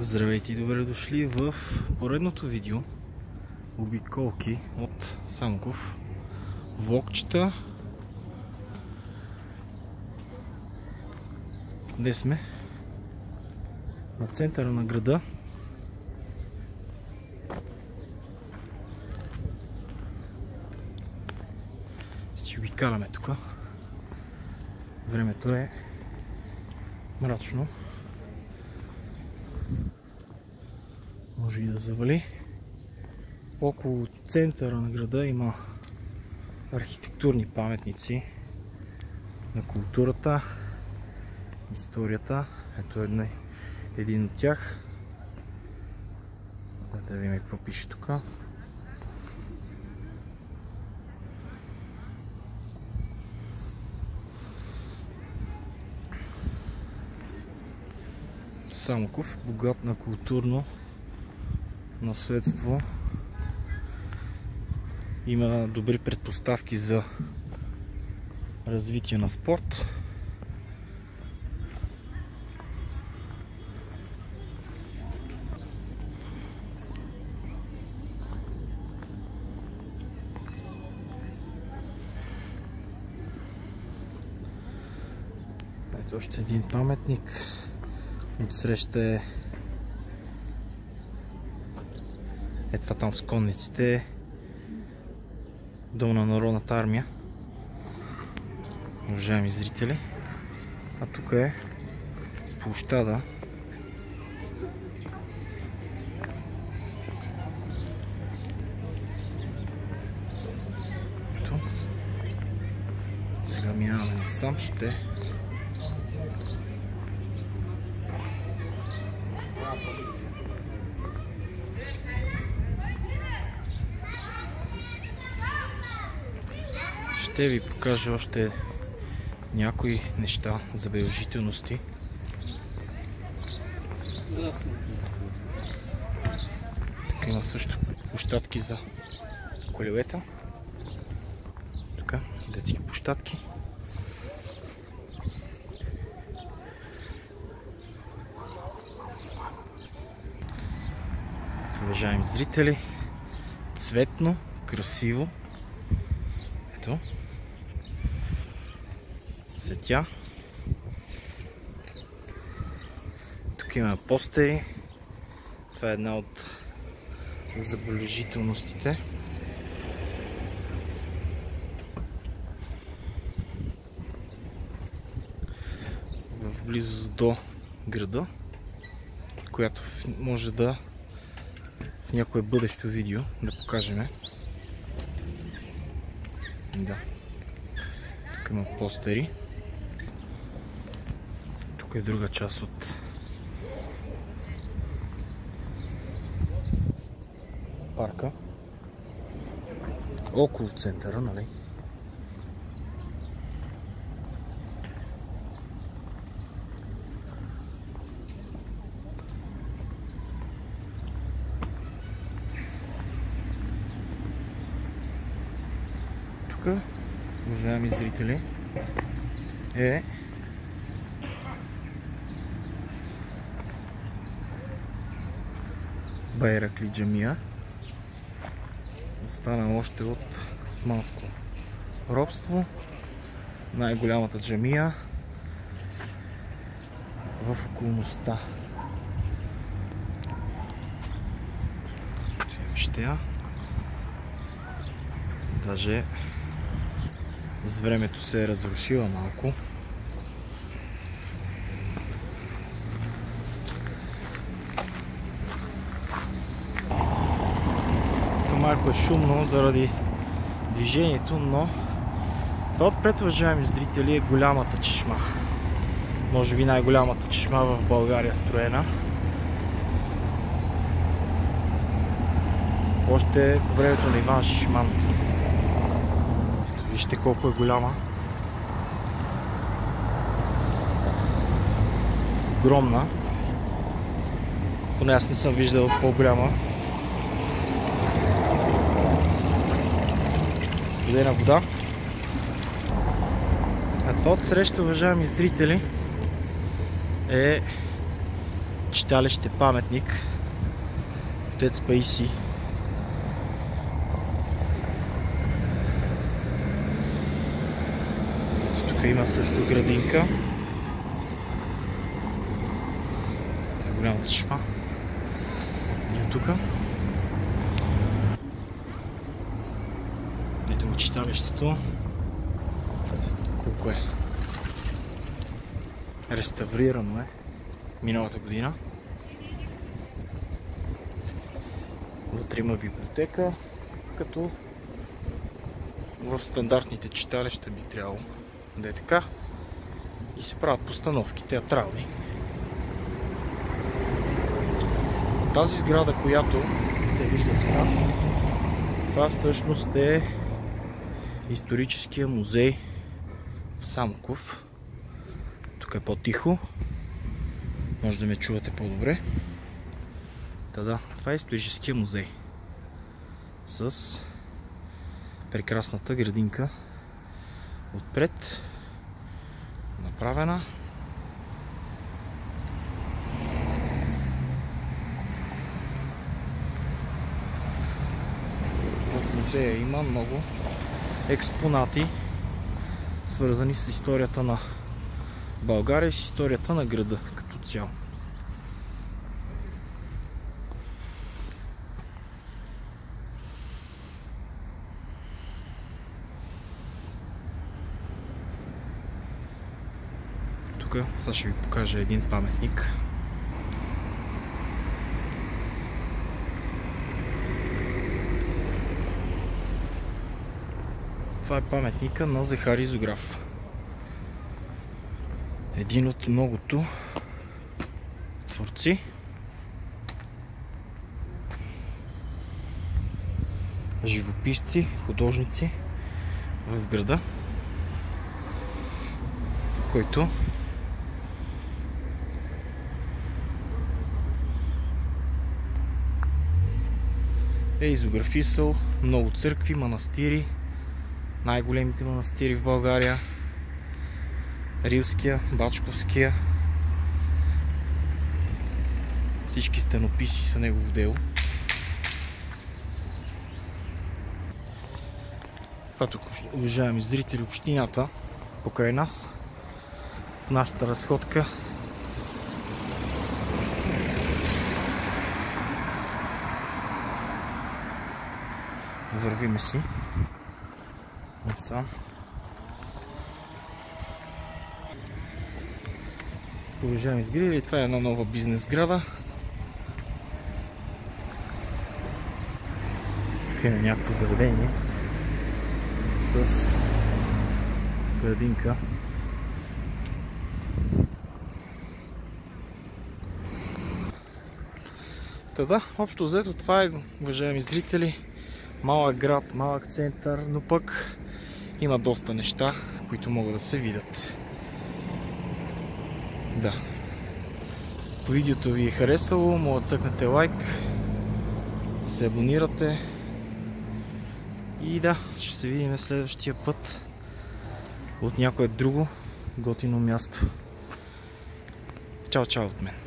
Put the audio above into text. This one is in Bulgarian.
Здравейте и добре дошли в поредното видео обиколки от Самоков влогчета. Къде сме? На центъра на града. Си обикаляме тук. Времето е мрачно може и да завали. Около центъра на града има архитектурни паметници на културата, историята. Ето една, един от тях. Да видим какво пише тук. Самоков, богат на културно наследство. Има добри предпоставки за развитие на спорт. Ето още един паметник. Отсреща е Е това там с конниците. Дом на Народната армия. Уважаеми зрители. А тук е площада. Ето. Сега минаваме насам. Ще ще ви покажа още някои неща, забележителности. Тук има също площадки за колелета. Тук детски площадки. Уважаеми зрители, цветно, красиво. Ето цветя. Тук има постери. Това е една от забележителностите. В близост до града, която може да в някое бъдещо видео да покажем. Да. Тук има постери е друга част от парка. Около центъра, нали? Тук, уважаеми зрители, е Байракли джамия. Остана още от османско робство. Най-голямата джамия в околността. Вижте я. Даже с времето се е разрушила малко. Малко е шумно заради движението, но това отпред, уважаеми зрители, е голямата чешма. Може би най-голямата чешма в България строена. Още по времето на Иван Шишман. Ето вижте колко е голяма. Огромна. Поне аз не съм виждал по-голяма. Студена вода. А това от среща, уважаеми зрители, е читалище паметник. Отец Паиси. Тук има също градинка. Голямата чешма. И тук. Го читалището. Колко е? Реставрирано е миналата година. Вътре има библиотека, като в стандартните читалища би трябвало да е така. И се правят постановки театрални. Тази сграда, която се вижда така, това всъщност е историческия музей в Самоков. Тук е по-тихо. Може да ме чувате по-добре. Та да, това е историческия музей. С прекрасната градинка отпред. Направена. В музея има много експонати, свързани с историята на България и с историята на града като цяло. Тук сега ще ви покажа един паметник. Това е паметника на Захари Зограф. Един от многото творци. Живописци, художници в града, който е изографисал много църкви, манастири, най-големите манастири в България, Рилския, Бачковския. Всички стенописи са негово дело. Това тук, уважаеми зрители, общината покрай нас, в нашата разходка вървиме си насам. Уважаеми зрители, това е една нова бизнес сграда. Тук има някакво заведение с градинка. Та да, общо взето това е, уважаеми зрители, малък град, малък център, но пък има доста неща, които могат да се видят. Да. Ако видеото ви е харесало, мога да цъкнете лайк, да се абонирате и да, ще се видим следващия път от някое друго готино място. Чао, чао от мен!